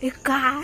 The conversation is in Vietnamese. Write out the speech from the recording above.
Cái cá